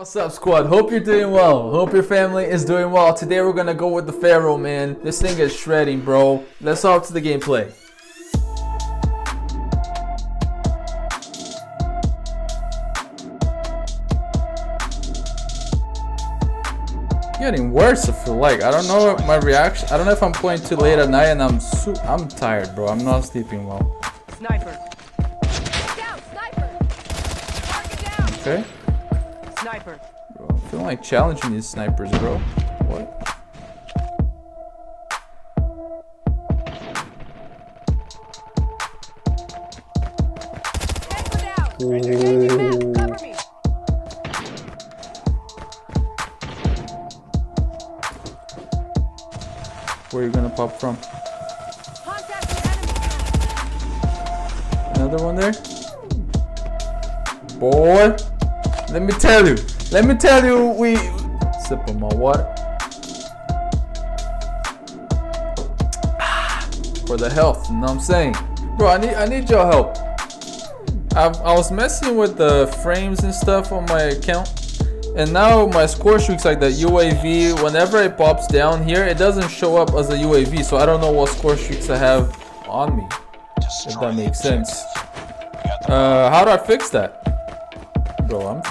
What's up, squad? Hope you're doing well. Hope your family is doing well. Today we're gonna go with the Pharo, man. This thing is shredding, bro. Let's hop to the gameplay. Getting worse, I feel like. I don't know my reaction. I don't know if I'm playing too late at night and I'm su I'm tired, bro. I'm not sleeping well. Sniper. Down, sniper. Target down. Okay? Sniper. Bro, I'm feeling like challenging these snipers, bro. What? Where you gonna pop from? Another one there? Boy, let me tell you. Let me tell you, we sip on my water. For the health, you know what I'm saying? Bro, I need I need your help. I've, I was messing with the frames and stuff on my account. And now my score streaks like the UAV, whenever it pops down here, it doesn't show up as a UAV. So I don't know what score streaks I have on me. If that makes sense. Uh, how do I fix that? Bro, I'm.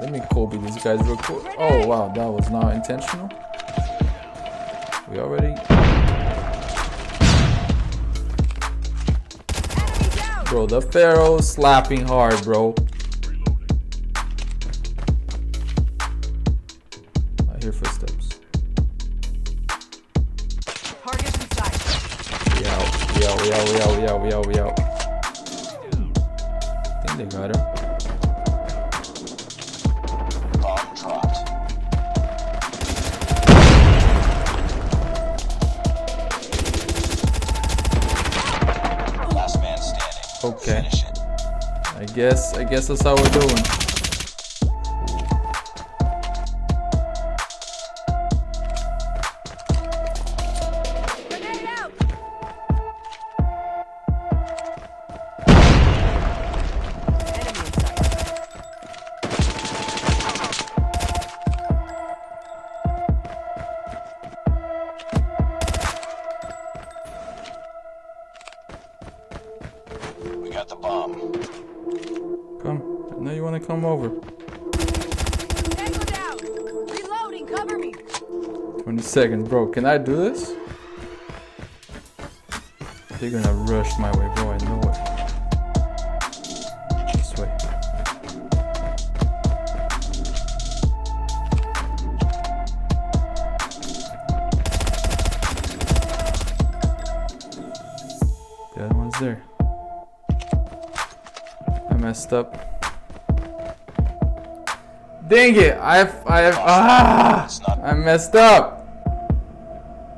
Let me Kobe these guys real quick. Oh wow, that was not intentional. We already. Bro, the Pharo slapping hard, bro. I hear footsteps. Target in sight. We out. We out. We out. We out. We out. We out. We out. I think they got him. Okay. I guess. I guess that's how we're doing. We got the bomb. Come. I know you want to come over. Tango down. Reloading. Cover me. 20 seconds, bro. Can I do this? They're gonna rush my way, bro. I know it. This way. The other one's there. I messed up. Dang it! I've, I've, ah! I messed up.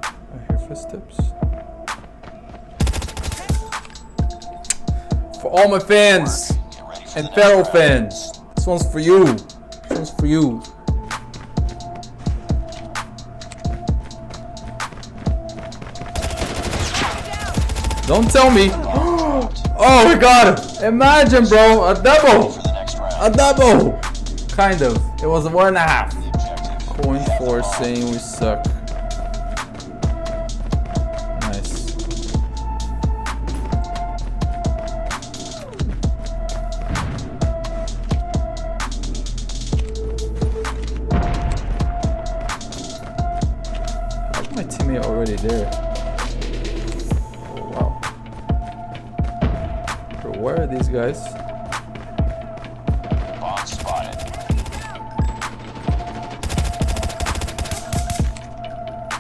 I hear footsteps. For all my fans Get ready for and the next Pharo round. fans, this one's for you. This one's for you. Don't tell me. Oh, we got him. Imagine, bro, a double. For the next A double. Kind of. It was a one and a half. Coin for saying we suck. Nice. My teammate already there? Where are these guys? Bomb spotted.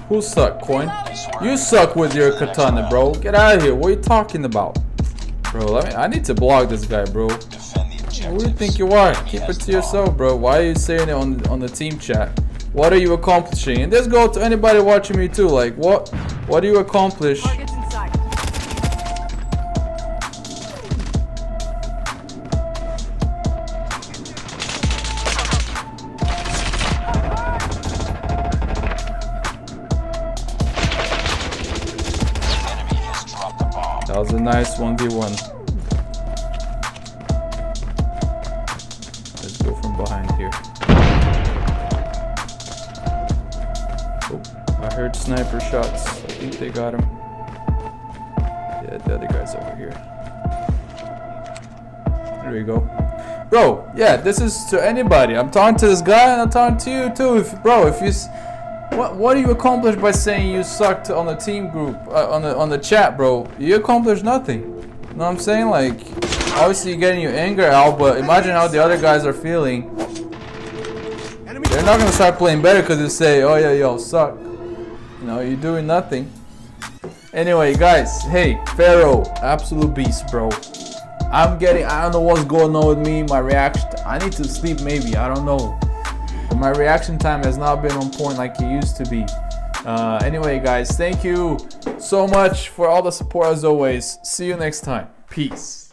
Who suck, Coin? You suck with your katana, bro. Get out of here. What are you talking about? Bro, let me, I need to block this guy, bro. Defend the objectives. Who do you think you are? Keep it to yourself, bro. Why are you saying it on on the team chat? What are you accomplishing? And this go to anybody watching me too. Like, what? What do you accomplish? That was a nice 1v1. Let's go from behind here. Oh, I heard sniper shots. I think they got him. Yeah, the other guy's over here. There we go. Bro, yeah, this is to anybody. I'm talking to this guy and I'm talking to you too. If Bro, if you what what do you accomplish by saying you sucked on the team group uh, on the on the chat, bro? You accomplished nothing. You know what I'm saying? Like obviously you're getting your anger out, but imagine how the other guys are feeling. They're not gonna start playing better because they say, "Oh yeah, y'all suck." You know, you're doing nothing. Anyway, guys, hey, Pharo, absolute beast, bro. I'm getting, I don't know what's going on with me. My reaction, I need to sleep maybe, I don't know. My reaction time has not been on point like it used to be. Uh, anyway, guys, thank you so much for all the support as always. See you next time. Peace.